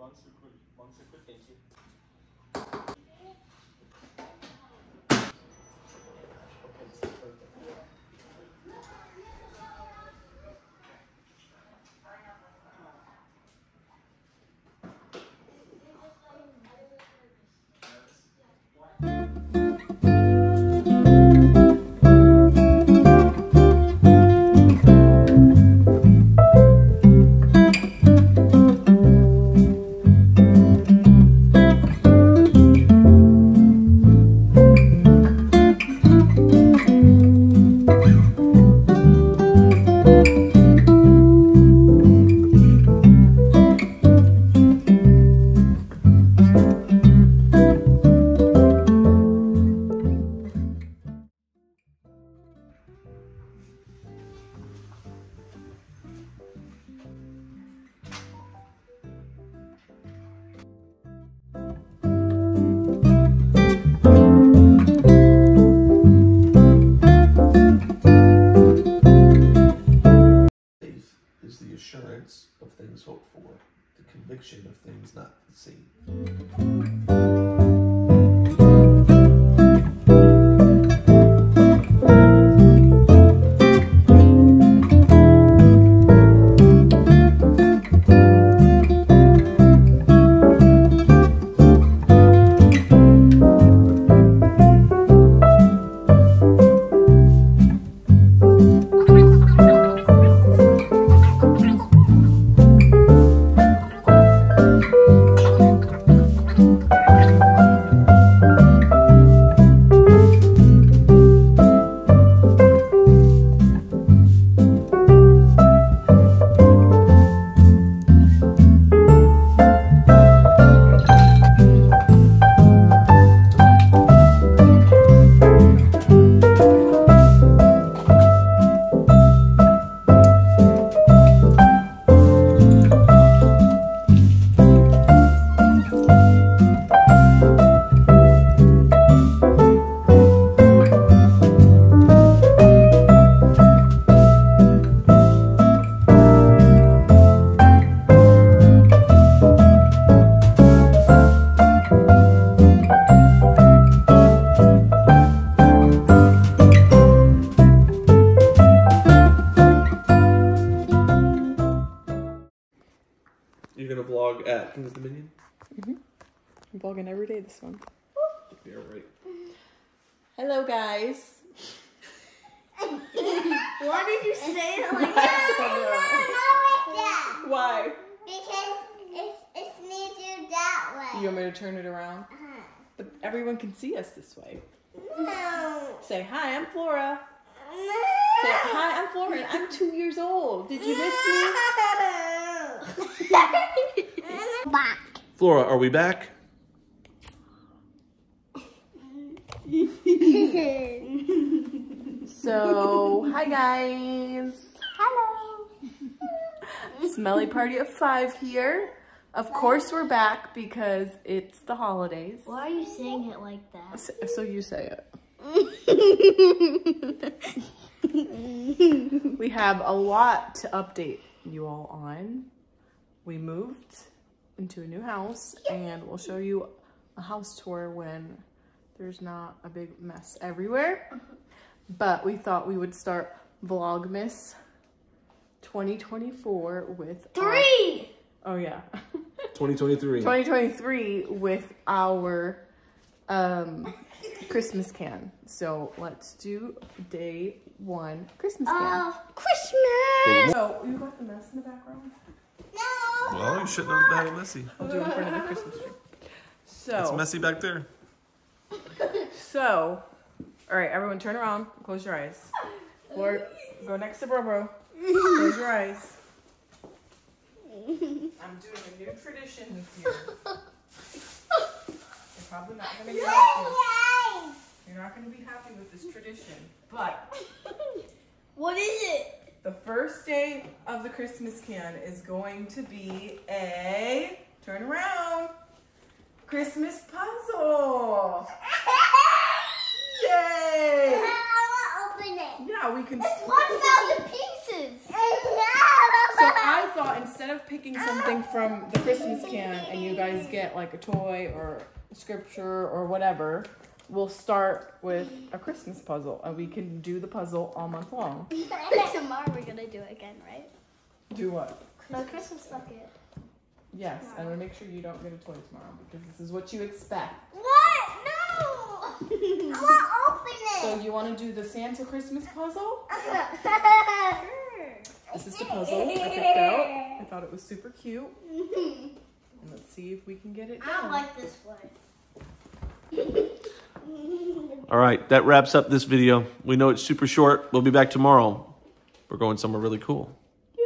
One circle. The conviction of things not seen. You're gonna vlog at King's Dominion? Mm-hmm. I'm vlogging every day this one. Yeah, right. Hello, guys. Why did you say it like that? Why? Because it's, it's needed that way. You want me to turn it around? Uh-huh. But everyone can see us this way. No. Say, hi, I'm Flora. No. Say, hi, I'm Flora, I'm two years old. Did you miss me? Back. Flora, are we back? So, hi, guys. Hello. Smellie party of five here. Of course, we're back because it's the holidays. Why are you saying it like that? So, so you say it. We have a lot to update you all on. We moved into a new house and we'll show you a house tour when there's not a big mess everywhere. But we thought we would start Vlogmas 2024 with our- Three. oh yeah. 2023. 2023 with our um Christmas can. So let's do day one Christmas can. Of Christmas. So you got the mess in the background? No. Well, you shouldn't have had it messy. I'll do it in front of the Christmas tree. It's messy back there. so all right, everyone turn around, close your eyes. Or go next to Bro Bro. Close your eyes. I'm doing a new tradition this year. You're probably not gonna be happy. You're not gonna be happy with this tradition. But What is it? The first day of the Christmas can is going to be a turn around Christmas puzzle. Yay! I want to open it. Yeah, we can. It's 1,000 pieces. So I thought instead of picking something from the Christmas can and you guys get like a toy or scripture or whatever, we'll start with a Christmas puzzle and we can do the puzzle all month long. Tomorrow we're gonna do it again, right? Do what? No Christmas bucket. Yes, and we'll make sure you don't get a toy tomorrow because this is what you expect. What? No! I want to open it. So you want to do the Santa Christmas puzzle? it. This is the puzzle I picked out. I thought it was super cute. And let's see if we can get it done. I like this one. All right, that wraps up this video. We know it's super short. We'll be back tomorrow. We're going somewhere really cool.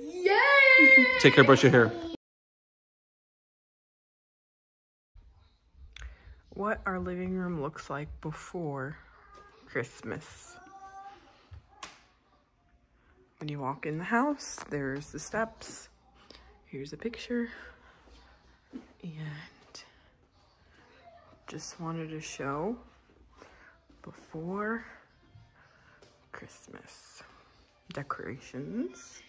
Yay! Take care, brush your hair. what our living room looks like before Christmas. When you walk in the house, there's the steps. Here's a picture. And just wanted to show before Christmas decorations.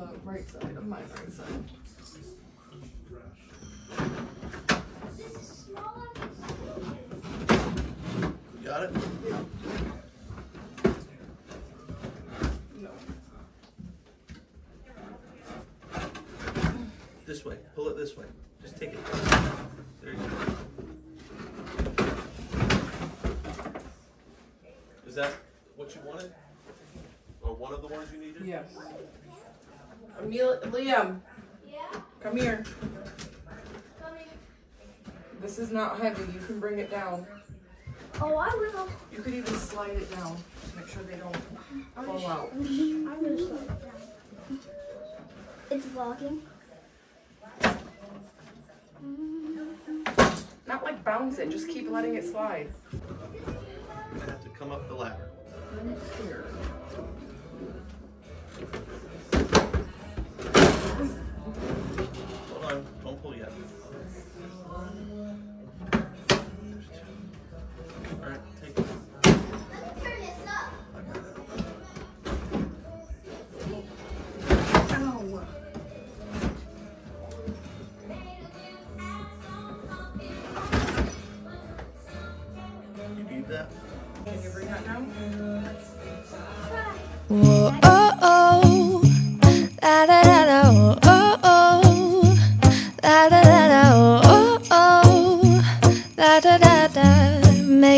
On the right side of my right side. Got it? No. This way. Pull it this way. Just take it. There you go. Is that what you wanted? Or one of the ones you needed? Yes. Amelia, Liam. Come here. This is not heavy. You can bring it down. Oh, I will. You could even slide it down to make sure they don't fall out. I'm gonna slow it down. It's vlogging. Not like bounce it. Just keep letting it slide. I have to come up the ladder. I'm scared.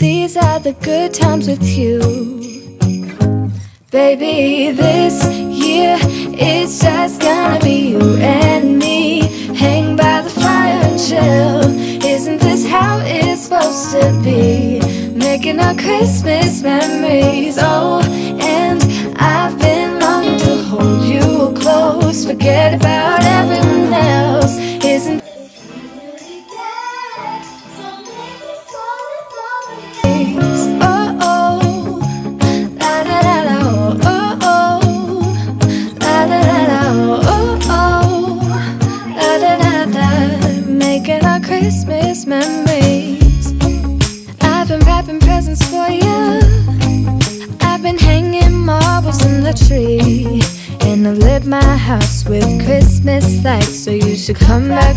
These are the good times with you. Baby, this year it's just gonna be you and me. Hang by the fire and chill. Isn't this how it's supposed to be? Making our Christmas memories. Oh,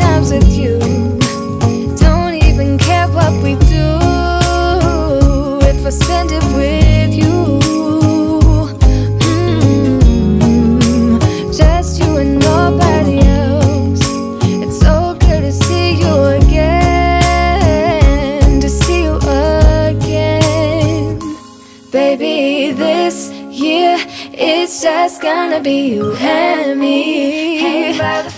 times with you. Don't even care what we do if I spend it with you. Mm, just you and nobody else. It's so good to see you again. To see you again. Baby, this year it's just gonna be you and me. By the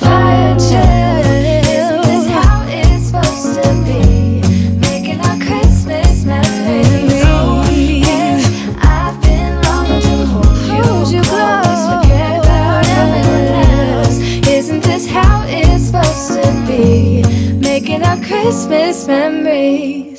Christmas memories.